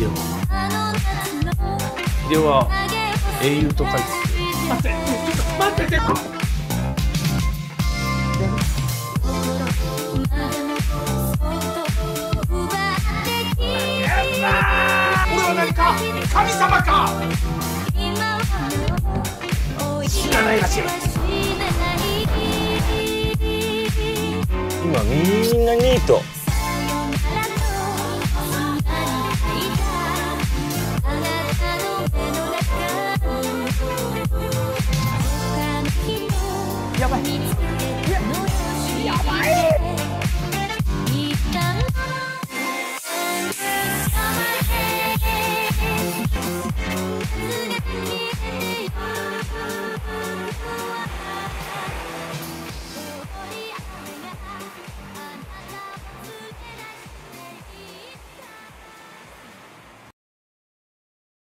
秀は英雄と書いて。待ってちょっと待ってて俺は何か？神様か？知らないらしい今みんなニート一点一点